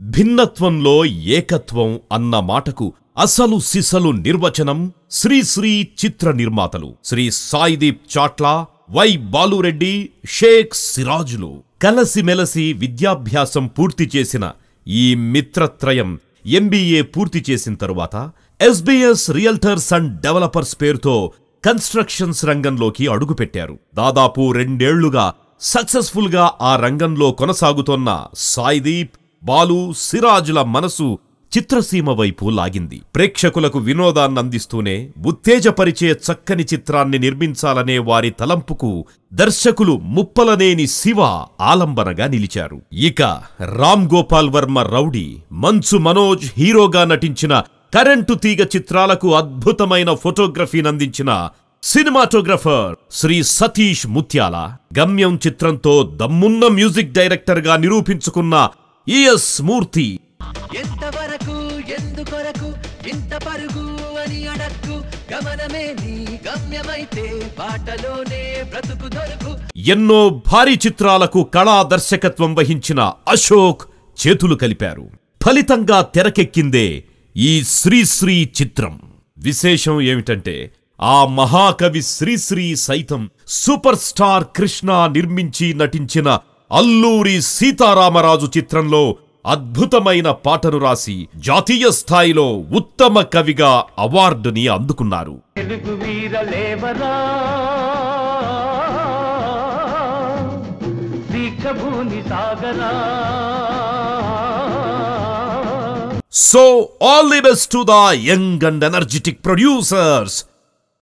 భిన్నత్వంలో ఏకత్వం అన్న మాటకు అసలు సిసలు నిర్వచనం శ్రీశ్రీ చిత్ర నిర్మాతలు. శ్రీ సాయిదీప్ చాట్ల వై బాలురెడ్డి షేక్ సిరాజులు. కలసిమెలసి విద్యాభ్యాసం పూర్తి చేసిన ఈ మిత్రత్రయం ఎంబీఏ పూర్తి చేసిన తరువాత ఎస్బీఎస్ రియల్టర్స్ అండ్ డెవలపర్స్ పేరుతో కన్స్ట్రక్షన్స్ రంగంలోకి అడుగుపెట్టారు. దాదాపు రెండేళ్ళుగా సక్సెస్ఫుల్గా ఆ రంగంలో కొనసాగుతోన్న సాయిదీప్ బాలు సిరాజుల మనసు చిత్రసీమ వైపు లాగింది. ప్రేక్షకులకు వినోదాన్ని అందిస్తూనే ఉత్తేజపరిచే చక్కని చిత్రాన్ని నిర్మించాలనే వారి తలంపుకు దర్శకులు ముప్పలనేని శివ ఆలంబనగా నిలిచారు. ఇక రామ్ గోపాల్ వర్మ రౌడీ మంచు మనోజ్ హీరోగా నటించిన కరెంటు తీగ చిత్రాలకు అద్భుతమైన ఫోటోగ్రఫీనందించిన సినిమాటోగ్రఫర్ శ్రీ సతీష్ ముత్యాల గమ్యం చిత్రంతో దమ్మున్న మ్యూజిక్ డైరెక్టర్గా నిరూపించుకున్న ఈఎస్ మూర్తి. ఎంతవరకు ఎందుకొరకు ఇంత పరుగు అని అడక్కు. గమనమే నీ గమ్యమైతే బాటలోనే బ్రతుకు దొరుకు. ఎన్నో భారీ చిత్రాలకు కళా దర్శకత్వం వహించిన అశోక్ చేతులు కలిపారు. ఫలితంగా తెరకెక్కిందే ఈ శ్రీశ్రీ చిత్రం. విశేషం ఏమిటంటే ఆ మహాకవి శ్రీశ్రీ సైతం సూపర్ స్టార్ కృష్ణ నిర్మించి నటించిన అల్లూరి సీతారామరాజు చిత్రంలో అద్భుతమైన పాటను రాసి జాతీయ స్థాయిలో ఉత్తమ కవిగా అవార్డుని అందుకున్నారు. Telugu వీరలేవరా Deekshabhoomi సాగరా? So, all the best to the